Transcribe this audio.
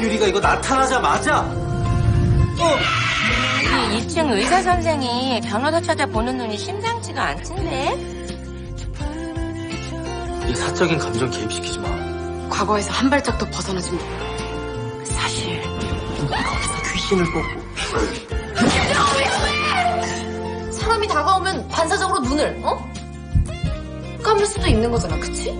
유리가 이거 나타나자마자 어! 이 2층 의사 선생이 변호사 찾아보는 눈이 심상치가 않던데? 이 사적인 감정 개입시키지 마. 과거에서 한 발짝도 벗어나지 못. 사실 귀신을 뽑고 사람이 다가오면 반사적으로 눈을 어? 감을 수도 있는 거잖아, 그치?